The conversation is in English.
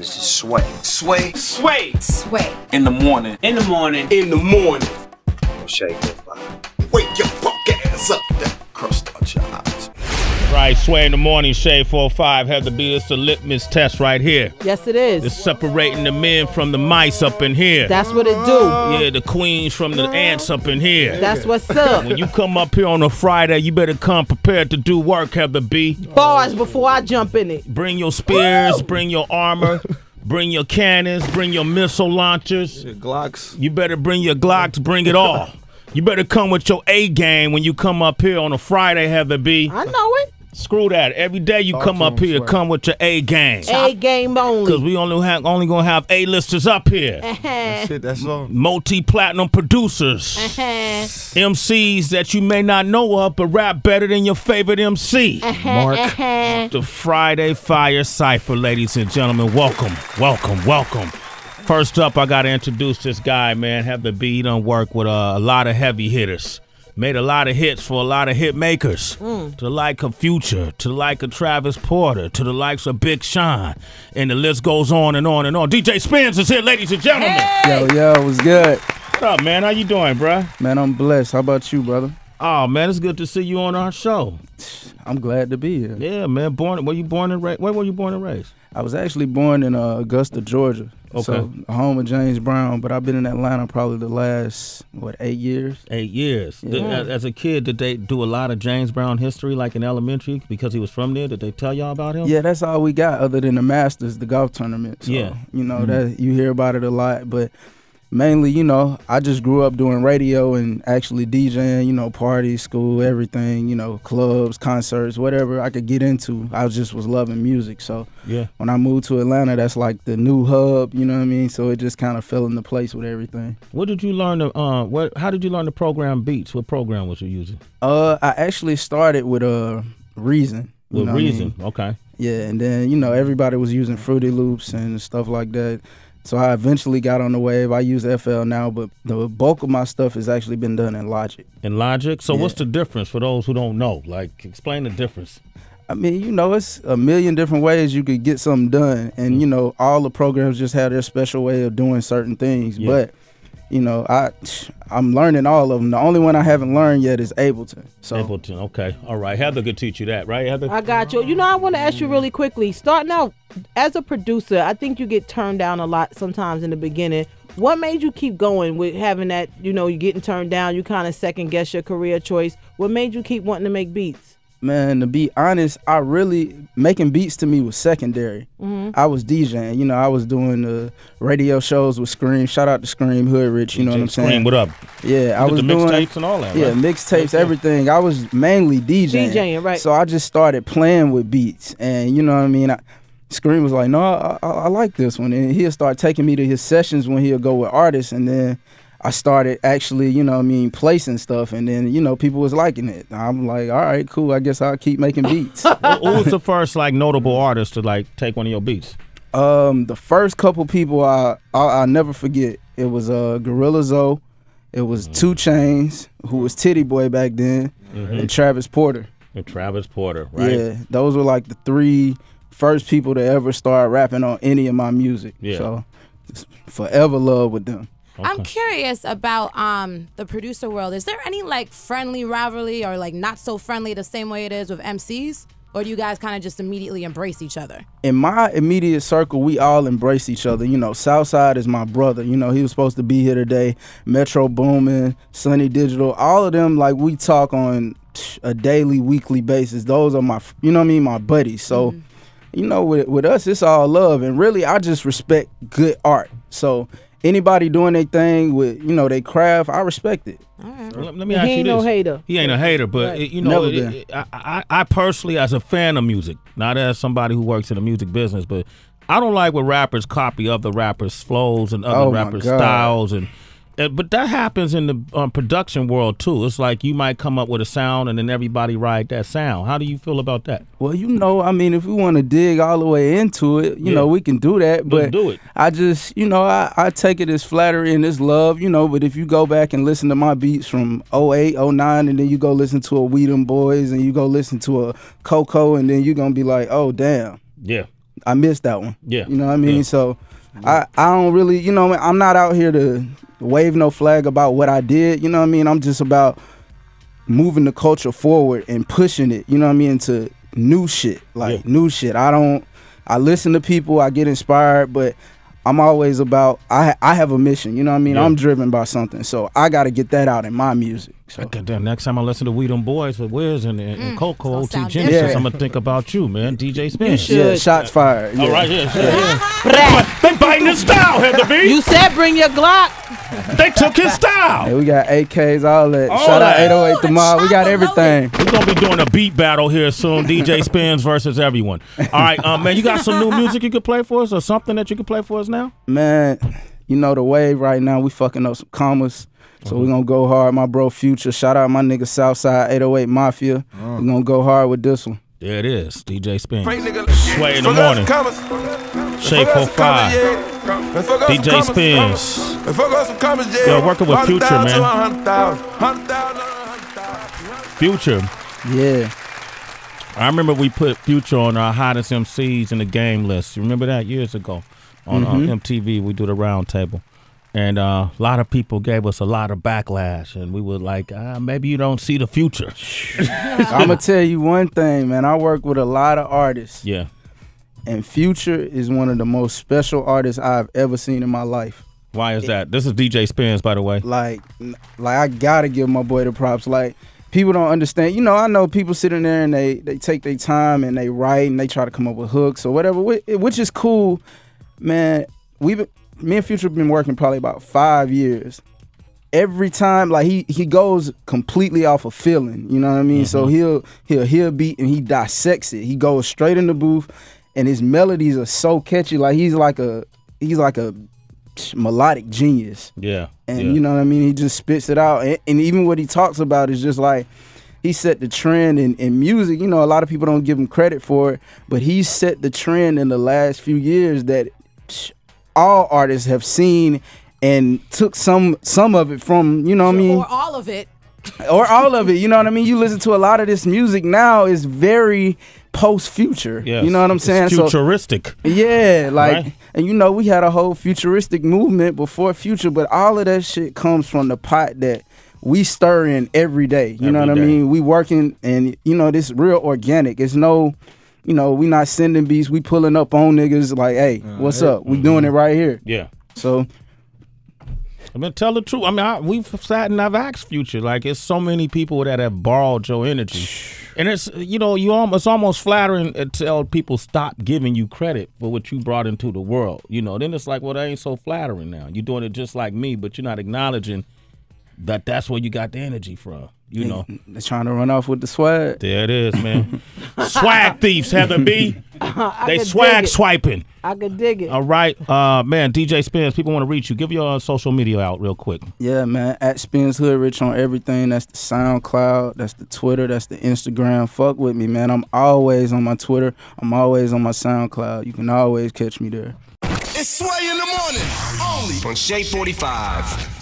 This is Sway. Sway. Sway. Sway. In the morning. In the morning. In the morning. Shake five. Wake your fuck ass up. That crust out your eyes. Right, Sway in the morning, Shade 45. Have to be this a litmus test right here. Yes, it is. It's separating the men from the mice up in here. That's what it do. yeah, the queens from the ants up in here. That's what's up. when you come up here on a Friday, you better come prepared to do work, Heather B. Bars before I jump in it. Bring your spears, bring your armor, bring your cannons, bring your missile launchers. Your Glocks. You better bring your Glocks, bring it all. You better come with your A game when you come up here on a Friday, Heather B. I know it. Screw that. Every day you come up here, come with your A game. A game only. Because we only have only gonna have A listers up here. Shit, that's all. Multi platinum producers. Uh-huh. MCs that you may not know of, but rap better than your favorite MC. Uh-huh, Mark. Uh-huh. The Friday Fire Cypher, ladies and gentlemen. Welcome, welcome, welcome. First up, I gotta introduce this guy, man. Heather B done work with uh, a lot of heavy hitters. Made a lot of hits for a lot of hit makers. Mm. To the like of Future, to the like of Travis Porter, to the likes of Big Sean. And the list goes on and on and on. DJ Spinz is here, ladies and gentlemen. Yo, yo, what's good? What up, man? How you doing, bruh? Man, I'm blessed. How about you, brother? Oh man, it's good to see you on our show. I'm glad to be here. Yeah, man. Born were you born and raised? Where were you born and raised? I was actually born in uh, Augusta, Georgia. Okay. So, home of James Brown, but I've been in Atlanta probably the last, what, eight years? Eight years. Yeah. as, as a kid, did they do a lot of James Brown history, like in elementary, because he was from there? Did they tell y'all about him? Yeah, that's all we got other than the Masters, the golf tournament. So, Yeah. You know, that you hear about it a lot, but mainly, you know, I just grew up doing radio and actually DJing, you know, parties, school, everything, you know, clubs, concerts, whatever I could get into. I just was loving music. So, Yeah. when I moved to Atlanta, that's like the new hub, you know what I mean? So it just kind of fell into place with everything. What did you learn to? Uh, what? How did you learn to program beats? What program was you using? Uh, I actually started with uh, Reason. With what I mean? Reason. Okay. Yeah, and then you know everybody was using Fruity Loops and stuff like that. So I eventually got on the wave. I use FL now, but the bulk of my stuff has actually been done in Logic. In Logic. So what's the difference for those who don't know? Like, explain the difference. I mean, you know, it's a million different ways you could get something done, and mm. you know, all the programs just have their special way of doing certain things. Yeah. But you know, I I'm learning all of them. The only one I haven't learned yet is Ableton. So Ableton. Okay. All right. Heather could teach you that, right, Heather? I got you. You know, I want to ask you really quickly. Starting out as a producer, I think you get turned down a lot sometimes in the beginning. What made you keep going with having that? You know, you getting turned down. You kind of second guess your career choice. What made you keep wanting to make beats? Man, to be honest, I really making beats to me was secondary. Mm-hmm. I was DJing. You know, I was doing the radio shows with Scream. Shout out to Scream Hood Rich. You know what I'm saying? Scream, what up? Yeah, I was the doing mixtapes and all that. Yeah, right? mixtapes, Okay. everything. I was mainly DJing. DJing, right. So I just started playing with beats, and you know what I mean. I, Scream was like, "No, I, I, I like this one," and he'll start taking me to his sessions when he'll go with artists, and then I started actually, you know, what I mean, placing stuff, and then you know, people was liking it. I'm like, "All right, cool. I guess I'll keep making beats." who, was the first like notable artist to like take one of your beats? um, the first couple people I I I'll never forget. It was uh Gorilla Zoe, it was 2 Chainz, who was Titty Boy back then, and Travis Porter. And Travis Porter, right? Yeah, those were like the three first people to ever start rapping on any of my music. Yeah. So forever love with them. I'm curious about um the producer world. Is there any like friendly rivalry or like not so friendly the same way it is with MCs? Or do you guys kind of just immediately embrace each other? In my immediate circle, we all embrace each other. You know, Southside is my brother. You know, he was supposed to be here today. Metro Boomin, Sonny Digital, all of them, like we talk on a daily, weekly basis. Those are my, you know what I mean, my buddies. So, you know, with with us, it's all love, and really, I just respect good art. So. Anybody doing their thing with you know their craft, I respect it. Let, let me He ask you ain't this. no hater. He ain't a hater, but Right. it- you know, it- it- I, I, I personally, as a fan of music, not as somebody who works in the music business, but I don't like when rappers copy other rappers' flows and other Oh, rappers' styles, and but that happens in the um, production world too. It's like you might come up with a sound, and then everybody ride that sound. How do you feel about that? Well, you know, I mean, if we want to dig all the way into it, you Yeah. know, we can do that. But do it. I just, you know, I, I take it as flattery and as love, you know. But if you go back and listen to my beats from 08, 09, and then you go listen to a We Dem Boyz and you go listen to a Coco, and then you're going to be like, oh, damn. Yeah. I missed that one. Yeah. You know what I mean? Yeah. So I I don't really, you know, I'm not out here to wave no flag about what I did. You know what I mean? I'm just about moving the culture forward and pushing it. You know what I mean? To new shit, like Yeah. new shit. I don't. I listen to people. I get inspired, but I'm always about. I I have a mission. You know what I mean? Yeah. I'm driven by something, so I got to get that out in my music. So Goddamn, next time I listen to We Dem Boyz with Wiz and, and, and Coco, OT Genasis, different. I'm going to think about you, man. DJ Spin. yeah, shots fired. All yeah. right, yeah, yeah, yeah. They biting his style, Heather B. You said bring your Glock. They took his style. Hey, we got AKs, all that. All Shout that. out 808 the mob. We got everything. We're gonna be doing a beat battle here soon. DJ Spinz versus everyone. All right, um, man, you got some new music you could play for us, or something that you could play for us now? Man, you know the wave right now. We fucking up some commas. So we're gonna go hard. My bro Future. Shout out my nigga Southside 808 Mafia. We're gonna go hard with this one. There it is, DJ Spinz. nigga. Sway in the morning. commas. Shake Fuck us 45. commas, yeah. Man, fuck us DJ some commas, Spinz. commas. Man, fuck us some commas, yeah. Yo, working with Future, man. to 100,000. 100,000 to 100,000. Future. Yeah. I remember we put Future on our hottest MCs in the game list. You remember that years ago on uh, MTV? We do the round table. And uh, a lot of people gave us a lot of backlash, and we were like, ah, maybe you don't see the future. I'm gonna tell you one thing, man. I work with a lot of artists, Yeah. and Future is one of the most special artists I've ever seen in my life. Why is that? This is DJ Spinz, by the way. Like, like I gotta give my boy the props. Like, people don't understand. You know, I know people sitting there and they they take their time and they write and they try to come up with hooks or whatever, which is cool, man. We've me and Future have been working probably about five years. Every time, like he he goes completely off of feeling. You know what I mean? So mm-hmm. he'll he'll hear a beat and he dissects it. He goes straight in the booth, and his melodies are so catchy. Like he's like a he's like a melodic genius Yeah. and yeah. you know what I mean. He just spits it out, and, and even what he talks about is just like he set the trend in, in music. You know, a lot of people don't give him credit for it, but he set the trend in the last few years that all artists have seen and took some some of it from. You know what I mean? or all of it. or all of it. You know what I mean? You listen to a lot of this music now is very post future. Yes. You know what I'm It's saying? So futuristic. yeah, like, Right. and you know, we had a whole futuristic movement before future, but all of that shit comes from the pot that we stir in every day. You know what day. I mean? We working, and you know, this real organic. It's no, you know, we not sending beats. We pulling up on niggas like, hey, uh, what's up? We doing mm-hmm. it right here. Yeah. So I mean, tell the truth. I mean, I, we've sat and I've asked Future. Like, it's so many people that have borrowed your energy, and it's you know, you almost it's almost flattering to tell people stop giving you credit for what you brought into the world. You know, then it's like, well, that ain't so flattering now. You're doing it just like me, but you're not acknowledging that that's where you got the energy from. You know, they're trying to run off with the swag. there it is, man. swag thieves, Heather B. I They swag swiping. I could dig it. All right, uh, man. DJ Spinz. People want to reach you. Give your social media out real quick. Yeah, man. At Spinz Hood Rich on everything. That's the SoundCloud. That's the Twitter. That's the Instagram. Fuck with me, man. I'm always on my Twitter. I'm always on my SoundCloud. You can always catch me there. It's Sway in the morning. Only On Shade 45.